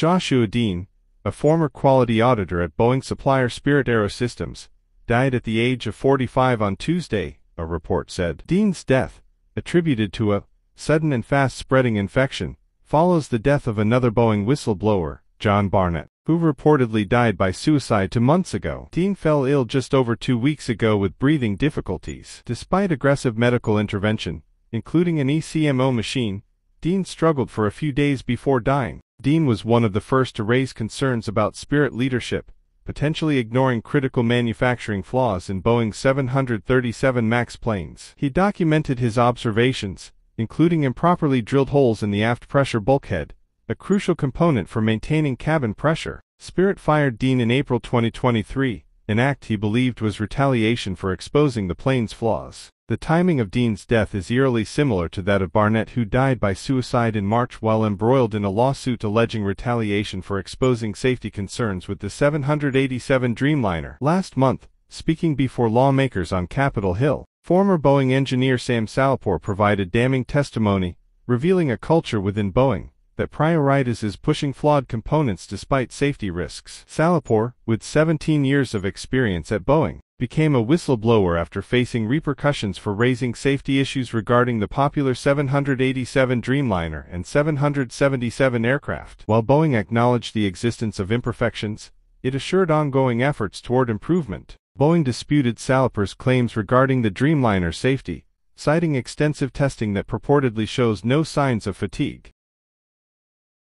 Joshua Dean, a former quality auditor at Boeing supplier Spirit Aerosystems, died at the age of 45 on Tuesday, a report said. Dean's death, attributed to a sudden and fast-spreading infection, follows the death of another Boeing whistleblower, John Barnett, who reportedly died by suicide two months ago. Dean fell ill just over two weeks ago with breathing difficulties. Despite aggressive medical intervention, including an ECMO machine, Dean struggled for a few days before dying. Dean was one of the first to raise concerns about Spirit leadership, potentially ignoring critical manufacturing flaws in Boeing 737 MAX planes. He documented his observations, including improperly drilled holes in the aft pressure bulkhead, a crucial component for maintaining cabin pressure. Spirit fired Dean in April 2023, an act he believed was retaliation for exposing the plane's flaws. The timing of Dean's death is eerily similar to that of Barnett who died by suicide in March while embroiled in a lawsuit alleging retaliation for exposing safety concerns with the 787 Dreamliner. Last month, speaking before lawmakers on Capitol Hill, former Boeing engineer Sam Salehpour provided damning testimony, revealing a culture within Boeing that prioritizes pushing flawed components despite safety risks. Salehpour, with 17 years of experience at Boeing, became a whistleblower after facing repercussions for raising safety issues regarding the popular 787 Dreamliner and 777 aircraft. While Boeing acknowledged the existence of imperfections, it assured ongoing efforts toward improvement. Boeing disputed Salehpour's claims regarding the Dreamliner safety, citing extensive testing that purportedly shows no signs of fatigue.